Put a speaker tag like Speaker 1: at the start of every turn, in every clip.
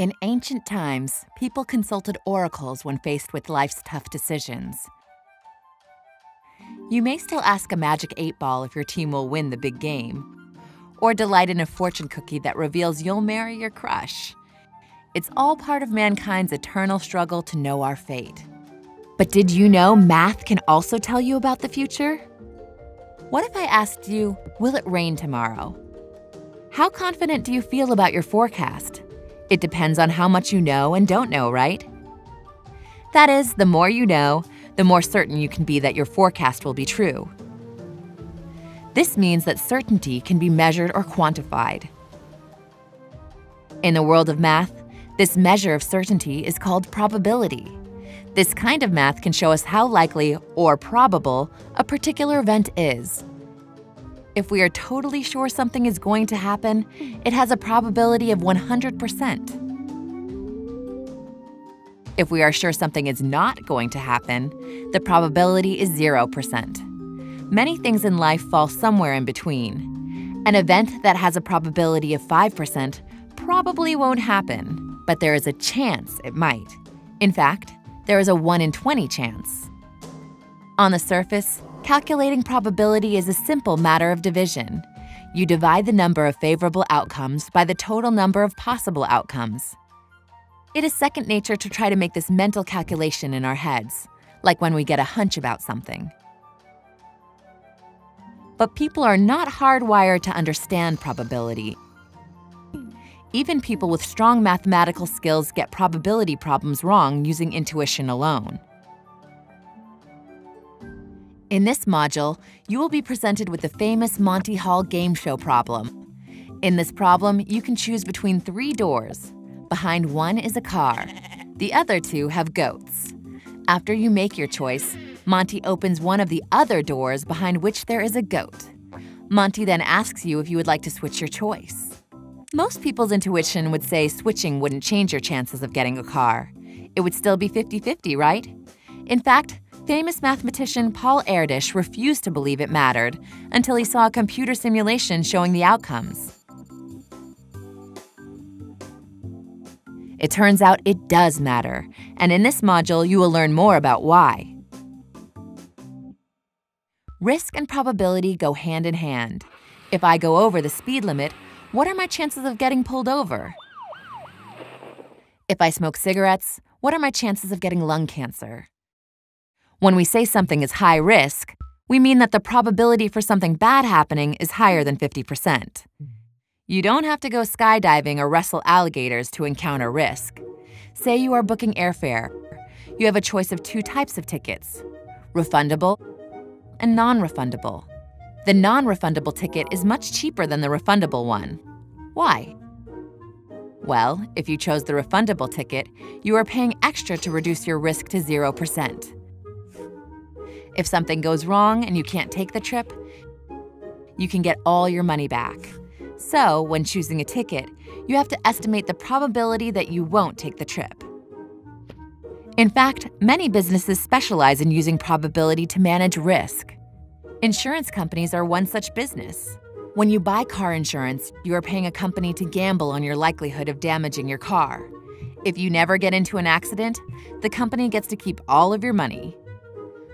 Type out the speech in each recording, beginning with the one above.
Speaker 1: In ancient times, people consulted oracles when faced with life's tough decisions. You may still ask a magic 8 ball if your team will win the big game, or delight in a fortune cookie that reveals you'll marry your crush. It's all part of mankind's eternal struggle to know our fate. But did you know math can also tell you about the future? What if I asked you, will it rain tomorrow? How confident do you feel about your forecast? It depends on how much you know and don't know, right? That is, the more you know, the more certain you can be that your forecast will be true. This means that certainty can be measured or quantified. In the world of math, this measure of certainty is called probability. This kind of math can show us how likely or probable a particular event is. If we are totally sure something is going to happen, it has a probability of 100%. If we are sure something is not going to happen, the probability is 0%. Many things in life fall somewhere in between. An event that has a probability of 5% probably won't happen, but there is a chance it might. In fact, there is a 1 in 20 chance. On the surface, Calculating probability is a simple matter of division. You divide the number of favorable outcomes by the total number of possible outcomes. It is second nature to try to make this mental calculation in our heads, like when we get a hunch about something. But people are not hardwired to understand probability. Even people with strong mathematical skills get probability problems wrong using intuition alone. In this module, you will be presented with the famous Monty Hall game show problem. In this problem, you can choose between three doors. Behind one is a car. The other two have goats. After you make your choice, Monty opens one of the other doors behind which there is a goat. Monty then asks you if you would like to switch your choice. Most people's intuition would say switching wouldn't change your chances of getting a car. It would still be 50 50, right? In fact, Famous mathematician Paul Erdős refused to believe it mattered until he saw a computer simulation showing the outcomes. It turns out it does matter, and in this module you will learn more about why. Risk and probability go hand in hand. If I go over the speed limit, what are my chances of getting pulled over? If I smoke cigarettes, what are my chances of getting lung cancer? When we say something is high risk, we mean that the probability for something bad happening is higher than 50%. Hmm. You don't have to go skydiving or wrestle alligators to encounter risk. Say you are booking airfare. You have a choice of two types of tickets refundable and non refundable. The non refundable ticket is much cheaper than the refundable one. Why? Well, if you chose the refundable ticket, you are paying extra to reduce your risk to 0%. If something goes wrong and you can't take the trip, you can get all your money back. So, when choosing a ticket, you have to estimate the probability that you won't take the trip. In fact, many businesses specialize in using probability to manage risk. Insurance companies are one such business. When you buy car insurance, you are paying a company to gamble on your likelihood of damaging your car. If you never get into an accident, the company gets to keep all of your money.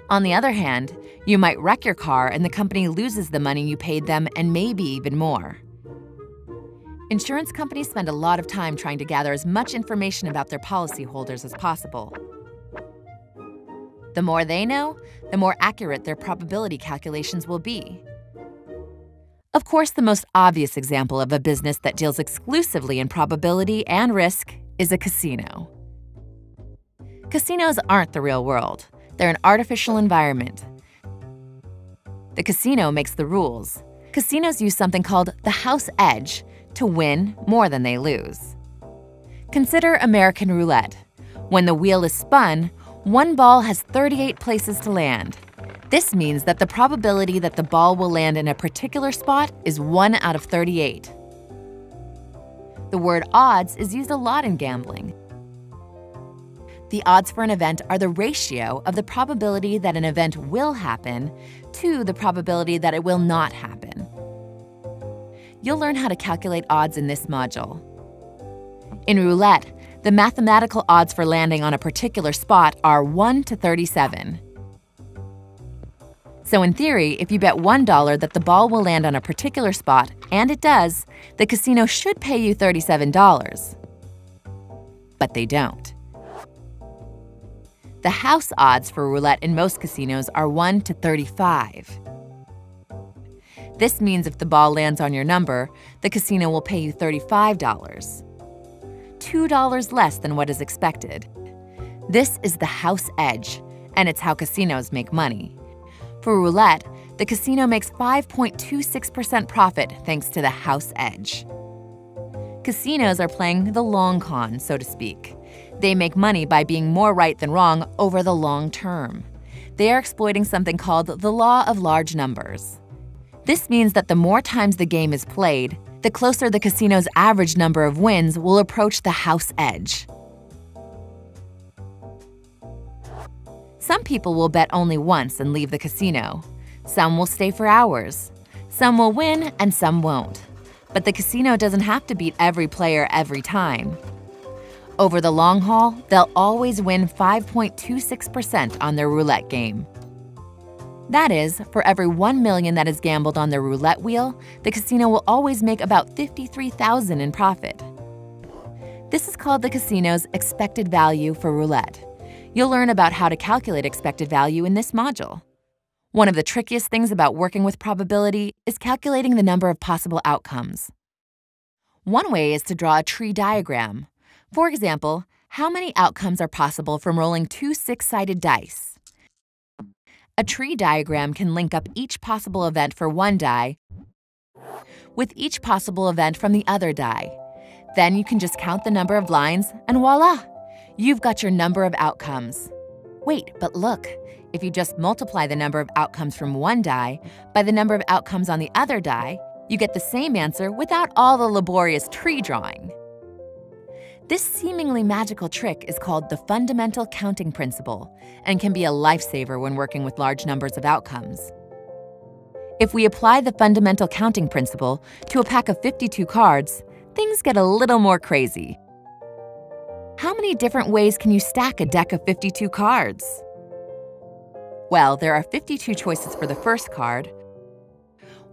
Speaker 1: On the other hand, you might wreck your car and the company loses the money you paid them and maybe even more. Insurance companies spend a lot of time trying to gather as much information about their policyholders as possible. The more they know, the more accurate their probability calculations will be. Of course, the most obvious example of a business that deals exclusively in probability and risk is a casino. Casinos aren't the real world. They're an artificial environment. The casino makes the rules. Casinos use something called the house edge to win more than they lose. Consider American roulette. When the wheel is spun, one ball has 38 places to land. This means that the probability that the ball will land in a particular spot is 1 out of 38. The word odds is used a lot in gambling. The odds for an event are the ratio of the probability that an event will happen to the probability that it will not happen. You'll learn how to calculate odds in this module. In roulette, The mathematical odds for landing on a particular spot are 1 to 37. So in theory, if you bet $1 that the ball will land on a particular spot, and it does, the casino should pay you $37. But they don't. The house odds for roulette in most casinos are 1 to 35. This means if the ball lands on your number, the casino will pay you $35. $2 less than what is expected. This is the house edge, and it's how casinos make money. For roulette, the casino makes 5.26% profit thanks to the house edge. Casinos are playing the long con, so to speak. They make money by being more right than wrong over the long term. They are exploiting something called the law of large numbers. This means that the more times the game is played, the closer the casino's average number of wins will approach the house edge. Some people will bet only once and leave the casino. Some will stay for hours. Some will win and some won't. But the casino doesn't have to beat every player every time. Over the long haul, they'll always win 5.26% on their roulette game. That is, for every 1 million that is gambled on the roulette wheel, the casino will always make about 53,000 in profit. This is called the casino's expected value for roulette. You'll learn about how to calculate expected value in this module. One of the trickiest things about working with probability is calculating the number of possible outcomes. One way is to draw a tree diagram. For example, how many outcomes are possible from rolling two six-sided dice? A tree diagram can link up each possible event for one die with each possible event from the other die. Then you can just count the number of lines and voila! You've got your number of outcomes. Wait, but look, if you just multiply the number of outcomes from one die by the number of outcomes on the other die, you get the same answer without all the laborious tree drawing. This seemingly magical trick is called the fundamental counting principle and can be a lifesaver when working with large numbers of outcomes. If we apply the fundamental counting principle to a pack of 52 cards, things get a little more crazy. How many different ways can you stack a deck of 52 cards? Well, there are 52 choices for the first card.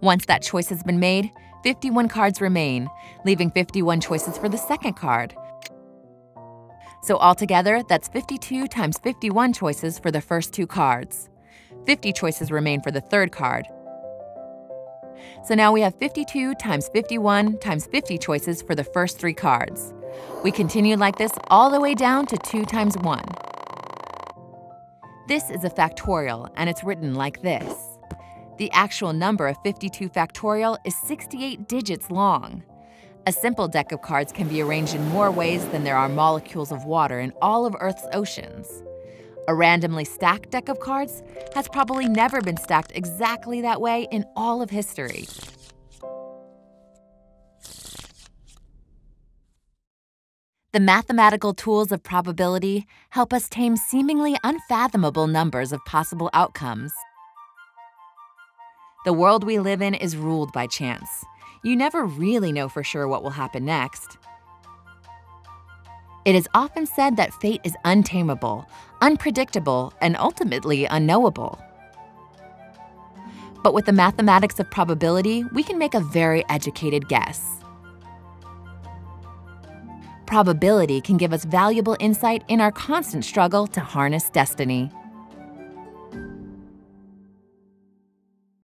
Speaker 1: Once that choice has been made, 51 cards remain, leaving 51 choices for the second card, so altogether, that's 52 times 51 choices for the first two cards. 50 choices remain for the third card. So now we have 52 times 51 times 50 choices for the first three cards. We continue like this all the way down to 2 times 1. This is a factorial, and it's written like this. The actual number of 52 factorial is 68 digits long. A simple deck of cards can be arranged in more ways than there are molecules of water in all of Earth's oceans. A randomly stacked deck of cards has probably never been stacked exactly that way in all of history. The mathematical tools of probability help us tame seemingly unfathomable numbers of possible outcomes. The world we live in is ruled by chance you never really know for sure what will happen next. It is often said that fate is untamable, unpredictable, and ultimately unknowable. But with the mathematics of probability, we can make a very educated guess. Probability can give us valuable insight in our constant struggle to harness destiny.